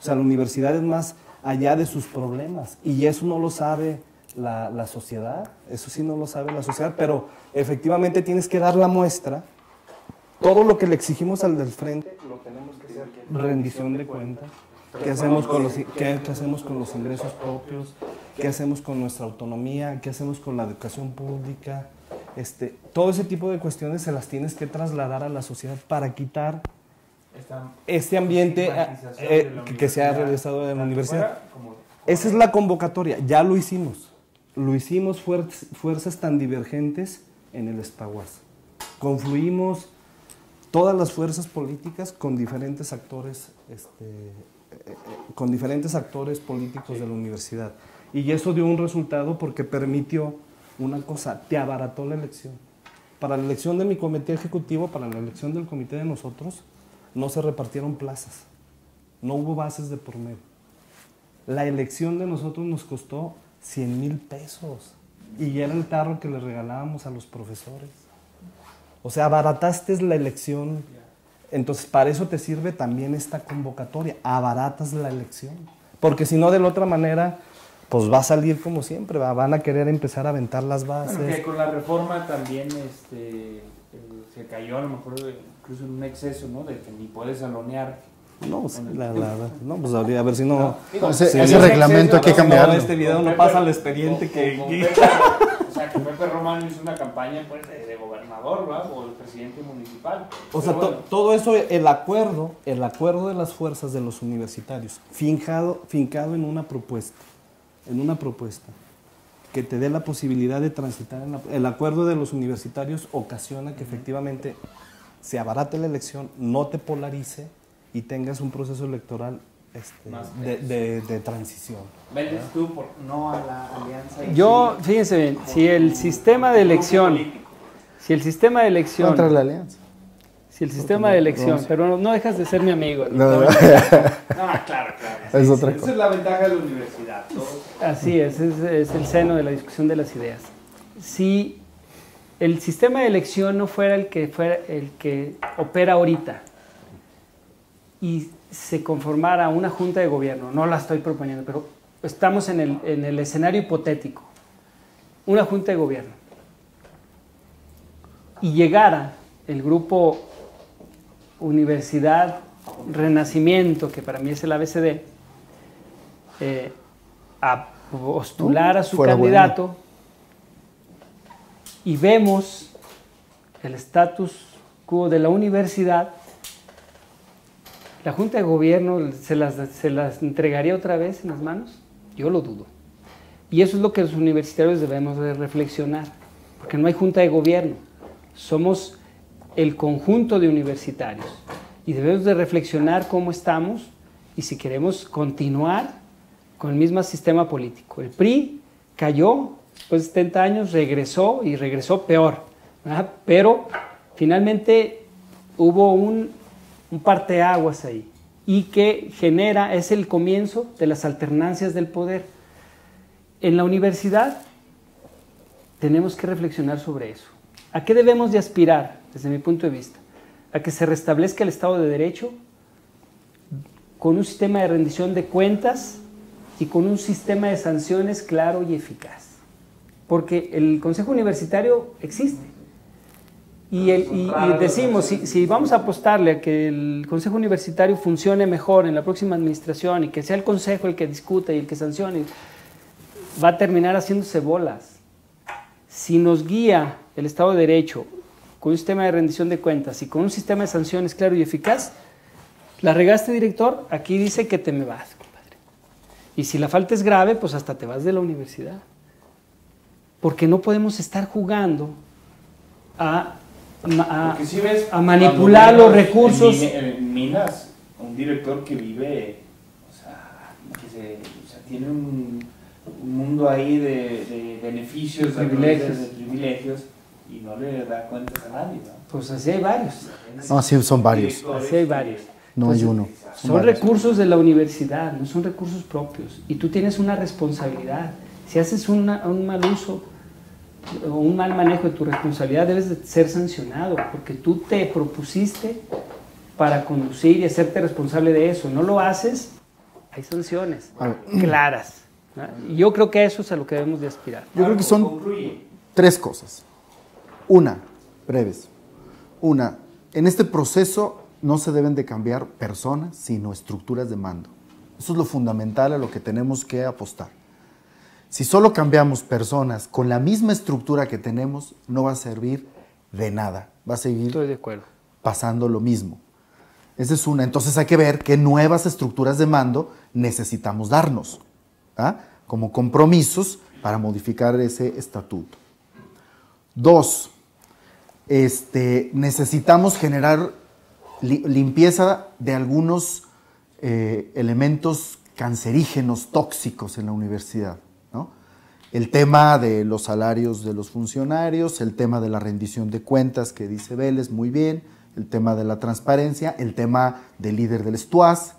O sea, la universidad es más allá de sus problemas y eso no lo sabe la, la sociedad, eso sí no lo sabe la sociedad, pero efectivamente tienes que dar la muestra. Todo lo que le exigimos al del frente lo tenemos que hacer. Rendición de cuentas. ¿Qué hacemos, con los, qué, hacemos con los ingresos propios? ¿Qué hacemos con nuestra autonomía? ¿Qué hacemos con la educación pública? Este, todo ese tipo de cuestiones se las tienes que trasladar a la sociedad para quitar este ambiente eh, que se ha realizado en la universidad. Esa es la convocatoria, ya lo hicimos. Lo hicimos fuerzas, fuerzas tan divergentes en el Espaguas. Confluimos todas las fuerzas políticas con diferentes actores, este, eh, eh, con diferentes actores políticos de la universidad. Y eso dio un resultado porque permitió una cosa, te abarató la elección. Para la elección de mi comité ejecutivo, para la elección del comité de nosotros, no se repartieron plazas, no hubo bases de por medio. La elección de nosotros nos costó 100 mil pesos y era el tarro que le regalábamos a los profesores. O sea, abarataste la elección. Entonces, para eso te sirve también esta convocatoria. Abaratas la elección. Porque si no, de la otra manera, pues va a salir como siempre. ¿va? Van a querer empezar a aventar las bases. Bueno, que con la reforma también este, eh, se cayó a lo mejor incluso en un exceso, ¿no? De que ni puedes salonear. No, sí, la, la- no, pues a ver, a ver si no. Digo, Ese- sí, ese reglamento hay que ¿no? cambiarlo. No, este video Con no Pepe- pasa al expediente con- que. con que- Pepe- o sea, que Pepe Romano hizo una campaña pues, de, de gobernador, ¿verdad? O el presidente municipal. O sea, to- bueno, todo eso, el acuerdo, el acuerdo de las fuerzas de los universitarios, fincado, fincado en una propuesta, en una propuesta que te dé la posibilidad de transitar. En la- el acuerdo de los universitarios ocasiona que efectivamente se abarate la elección, no te polarice y tengas un proceso electoral este, Más de, de- de transición. vendes tú por no a la alianza. y Yo, fíjense bien, si el sistema de elección, si el sistema de elección, Contra la alianza. Si el sistema de elección, pero no, no dejas de ser mi amigo. No, no, No, claro, claro. Es Sí, otra cosa. Esa es la ventaja de la universidad. Así es, es, es el seno de la discusión de las ideas. Si el sistema de elección no fuera el que, fuera el que opera ahorita y se conformara una junta de gobierno, no la estoy proponiendo, pero estamos en el, en el escenario hipotético, una junta de gobierno, y llegara el grupo Universidad Renacimiento, que para mí es el ABCD, eh, a postular a su Fuera candidato y vemos el status quo de la universidad, ¿la Junta de Gobierno se las, se las entregaría otra vez en las manos? Yo lo dudo. Y eso es lo que los universitarios debemos de reflexionar, porque no hay Junta de Gobierno, somos el conjunto de universitarios y debemos de reflexionar cómo estamos y si queremos continuar con el mismo sistema político. El PRI cayó después de 70 años, regresó y regresó peor, pero finalmente hubo un, un parteaguas ahí y que genera, es el comienzo de las alternancias del poder. En la universidad tenemos que reflexionar sobre eso. ¿A qué debemos de aspirar, desde mi punto de vista? A que se restablezca el Estado de Derecho con un sistema de rendición de cuentas y con un sistema de sanciones claro y eficaz. Porque el Consejo Universitario existe. Y, el- y- y decimos, si, si vamos a apostarle a que el Consejo Universitario funcione mejor en la próxima administración y que sea el Consejo el que discuta y el que sancione, va a terminar haciéndose bolas. Si nos guía el Estado de Derecho con un sistema de rendición de cuentas y con un sistema de sanciones claro y eficaz, la regaste, director, aquí dice que te me vas, compadre. Y si la falta es grave, pues hasta te vas de la universidad. Porque no podemos estar jugando a, a- Porque si ves a manipular los recursos. Minas, un director que vive, o sea, que se, o sea, tiene un, un mundo ahí de, de beneficios, de privilegios. de privilegios, y no le da cuentas a nadie, ¿no? Pues así hay varios. No, sí, son varios. Así hay varios. No hay uno. Son recursos de la universidad, no son recursos propios. Y tú tienes una responsabilidad. Si haces una- un mal uso o un mal manejo de tu responsabilidad, debes de ser sancionado, porque tú te propusiste para conducir y hacerte responsable de eso. No lo haces, hay sanciones claras. Y yo creo que eso es a lo que debemos de aspirar. Yo creo que son tres cosas. Una, breves. Una, en este proceso no se deben de cambiar personas, sino estructuras de mando. Eso es lo fundamental a lo que tenemos que apostar. Si solo cambiamos personas con la misma estructura que tenemos, no va a servir de nada. Va a seguir Estoy de acuerdo. pasando lo mismo. Esa es una. Entonces hay que ver qué nuevas estructuras de mando necesitamos darnos ¿ah? como compromisos para modificar ese estatuto. Dos, este, necesitamos generar limpieza de algunos eh, elementos cancerígenos, tóxicos en la universidad. El tema de los salarios de los funcionarios, el tema de la rendición de cuentas que dice Vélez muy bien, el tema de la transparencia, el tema del líder del STUAS,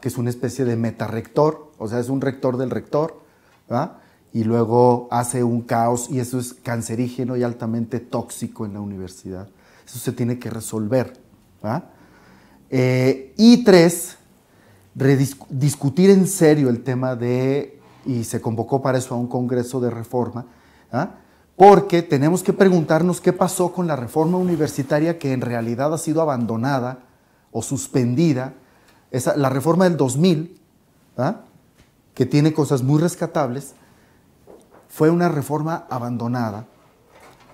que es una especie de meta-rector, o sea, es un rector del rector, y luego hace un caos y eso es cancerígeno y altamente tóxico en la universidad. Eso se tiene que resolver. Eh, y tres, discutir en serio el tema de, y se convocó para eso a un congreso de reforma, porque tenemos que preguntarnos qué pasó con la reforma universitaria que en realidad ha sido abandonada o suspendida. La reforma del 2000, que tiene cosas muy rescatables, fue una reforma abandonada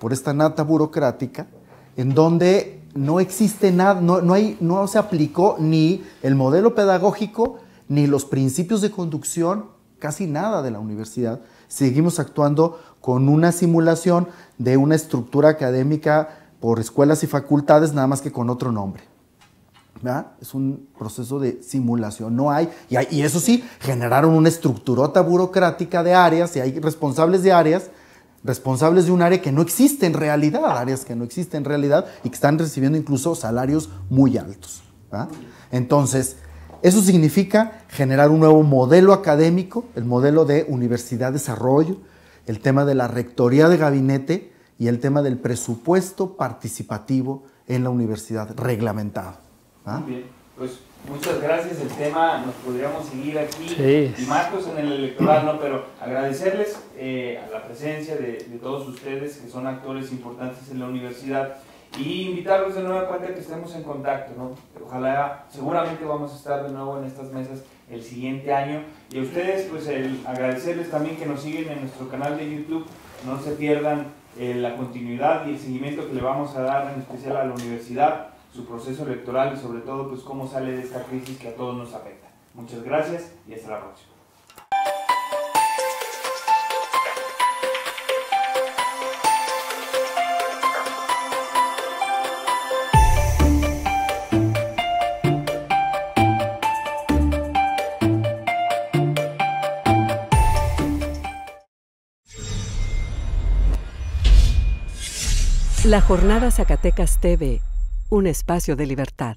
por esta nata burocrática en donde no existe nada, no, hay, no se aplicó ni el modelo pedagógico ni los principios de conducción, casi nada de la universidad. Seguimos actuando con una simulación de una estructura académica por escuelas y facultades, nada más que con otro nombre. Es un proceso de simulación, no hay y, eso sí, generaron una estructurota burocrática de áreas y hay responsables de áreas responsables de un área que no existe en realidad, áreas que no existen en realidad y que están recibiendo incluso salarios muy altos. Entonces, eso significa generar un nuevo modelo académico, el modelo de universidad-desarrollo, el tema de la rectoría de gabinete y el tema del presupuesto participativo en la universidad reglamentado. Muy bien, pues Muchas gracias, el tema nos podríamos seguir aquí. Y Marcos en el electoral, ¿no? Pero agradecerles eh, a la presencia de, todos ustedes que son actores importantes en la universidad y invitarlos de nuevo a cuenta que estemos en contacto, ¿no? Ojalá, seguramente vamos a estar de nuevo en estas mesas el siguiente año. Y a ustedes, pues el agradecerles también que nos siguen en nuestro canal de YouTube, no se pierdan eh, la continuidad y el seguimiento que le vamos a dar en especial a la universidad su proceso electoral y sobre todo pues cómo sale de esta crisis que a todos nos afecta. Muchas gracias y hasta la próxima. La Jornada Zacatecas TV un espacio de libertad.